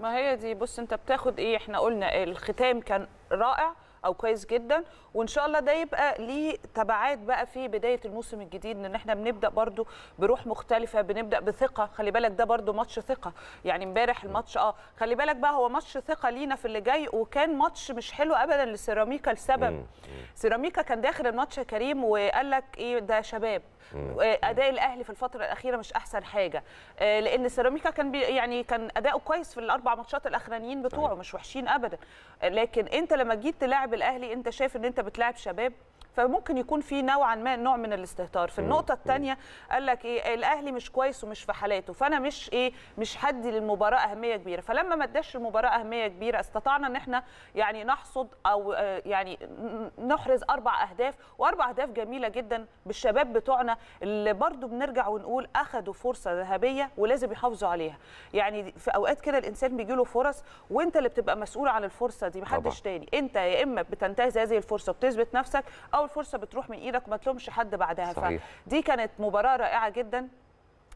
ما هي دي؟ بص انت بتاخد إيه؟ إحنا قلنا الختام كان رائع. أو كويس جدا. وإن شاء الله ده يبقى ليه تبعات بقى في بداية الموسم الجديد إن إحنا بنبدأ برضو بروح مختلفة بنبدأ بثقة. خلي بالك ده برضو ماتش ثقة. يعني امبارح الماتش آه خلي بالك بقى هو ماتش ثقة لينا في اللي جاي وكان ماتش مش حلو ابدا لسيراميكا لسبب. سيراميكا كان داخل الماتش يا كريم وقال لك إيه ده شباب. أداء الأهلي في الفترة الأخيرة مش أحسن حاجة. آه، لأن سيراميكا كان بي يعني كان أداؤه كويس في الأربع ماتشات الأخرانيين بتوعه مش وحشين ابدا. لكن أنت لما جيت تلاعب الأهلي أنت شايف إن أنت بتلاعب شباب؟ فممكن يكون في نوعا ما نوع من الاستهتار. في النقطة الثانية قال لك إيه الأهلي مش كويس ومش في حالاته فأنا مش إيه مش هدي للمباراة أهمية كبيرة. فلما ما اداش المباراة أهمية كبيرة استطعنا إن إحنا يعني نحصد أو آه، يعني نحرز أربع أهداف وأربع أهداف جميلة جدا بالشباب بتوعنا اللي برضو بنرجع ونقول اخذوا فرصة ذهبية ولازم يحافظوا عليها. يعني في أوقات كده الإنسان بيجي له فرص وأنت اللي بتبقى مسؤول عن الفرصة دي محدش. تاني. أنت يا إما بتنتهز هذه الفرصة وبتثبت نفسك أو الفرصه بتروح من إيدك وما تلومش حد بعدها. صحيح. فدي كانت مباراة رائعة جدا.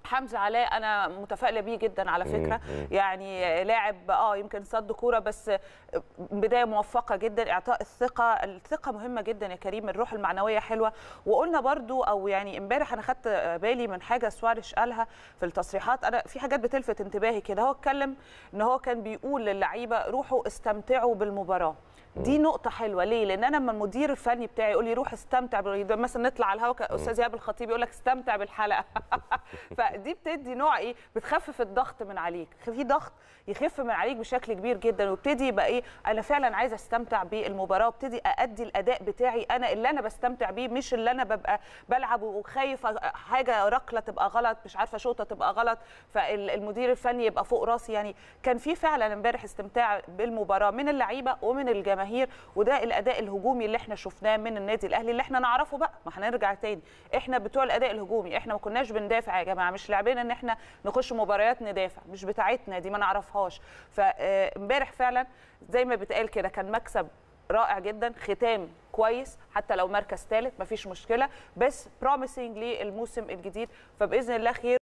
حمزة علاء أنا متفائلة بيه جدا على فكرة. يعني لاعب آه يمكن صد كورة بس بداية موفقة جدا. إعطاء الثقة الثقة مهمة جدا يا كريم. الروح المعنوية حلوة. وقلنا برضو أو يعني إمبارح أنا خدت بالي من حاجة سواريش قالها في التصريحات. أنا في حاجات بتلفت انتباهي كده. هو اتكلم إن هو كان بيقول للعيبة روحوا استمتعوا بالمباراة. دي نقطة حلوة ليه؟ لأن أنا لما المدير الفني بتاعي يقول لي روح استمتع مثلا نطلع على الهواء أستاذ إيهاب الخطيب يقول لك استمتع بالحلقة فدي بتدي نوع إيه؟ بتخفف الضغط من عليك، في ضغط يخف من عليك بشكل كبير جدا وابتدي يبقى إيه؟ أنا فعلا عايزة أستمتع بالمباراة وابتدي أأدي الأداء بتاعي أنا اللي أنا بستمتع بيه مش اللي أنا ببقى بلعب وخايف حاجة ركلة تبقى غلط مش عارفة شوطة تبقى غلط فالمدير الفني يبقى فوق راسي يعني كان في فعلا امبارح استمتاع بالمباراة من اللعيبة ومن الجماهير وده الأداء الهجومي اللي إحنا شفناه من النادي الأهلي اللي إحنا نعرفه بقى. ما هنرجع تاني. إحنا بتوع الأداء الهجومي. إحنا ما كناش بندافع يا جماعة. مش لاعبين إن إحنا نخش مباريات ندافع. مش بتاعتنا دي ما نعرفهاش. فامبارح فعلا زي ما بيتقال كده كان مكسب رائع جدا ختام كويس حتى لو مركز ثالث مفيش مشكلة. بس بروميسنج للموسم الجديد. فبإذن الله خير.